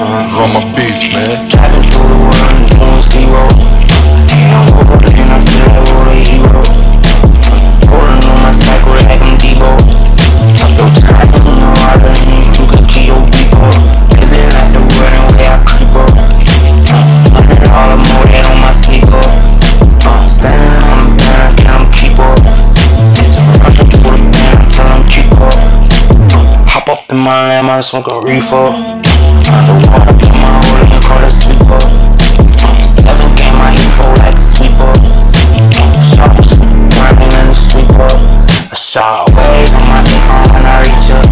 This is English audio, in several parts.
on my beats, man. Driving through the world, doing zero. And I'm rolling, I feel like a hero. Rolling on my cycle like I'm Debo. Talk your time, you know I learn you can keep your people. Living like the world and way I creep up. Running all the more on my up. Running through the I up. Uh, hop up in my lamb, I smoke a reefer. It I a. A shot wave on my dick when I reach up.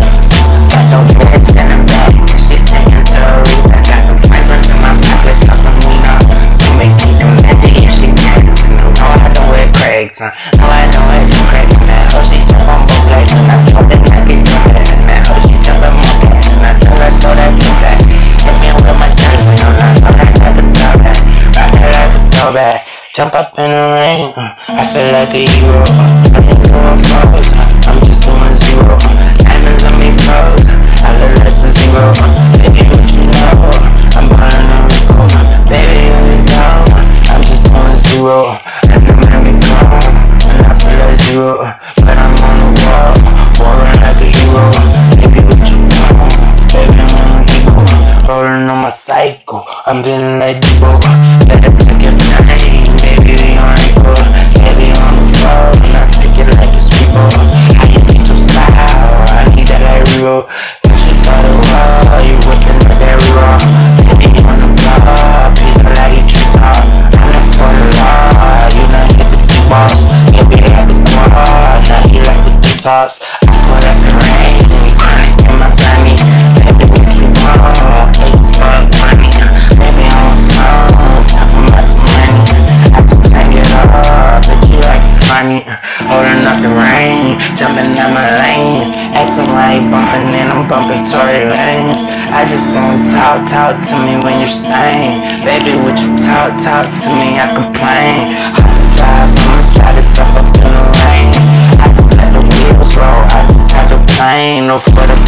Got your bitch in the back, she singing to the reaper. Got them fibers in my pocket, talking me now. You make me them magic if she dance. And know I know it cracks, uh, know I know it cracks. Man, oh she jump on both legs and I throw that naked jump at a. Jump up in the rain, I feel like a hero. I ain't doing froze, uh, I'm just doing zero. Diamonds on me froze, I look less than zero. Baby, what you know? I'm on Rico. Uh, baby, go. Uh, I'm just doing zero. And I'm gonna be gone, and I feel like zero. But I'm on the wall, warring like a hero. Baby, what you want? Baby, I'm on a hero. Rolling on my cycle, I'm feeling like Debo. The toss. I pull like the rain, chronic in my body. Baby, what you want? It's fuck money. Baby, I'm a phone, talking about some money. I just hang it up, but you like it funny. Holding up the rain, jumping down my lane. Asking why you bumping and I'm bumping Tory Lanez. I just wanna talk, talk to me when you're sane. Baby, would you talk, talk to me? I complain. I ain't no for the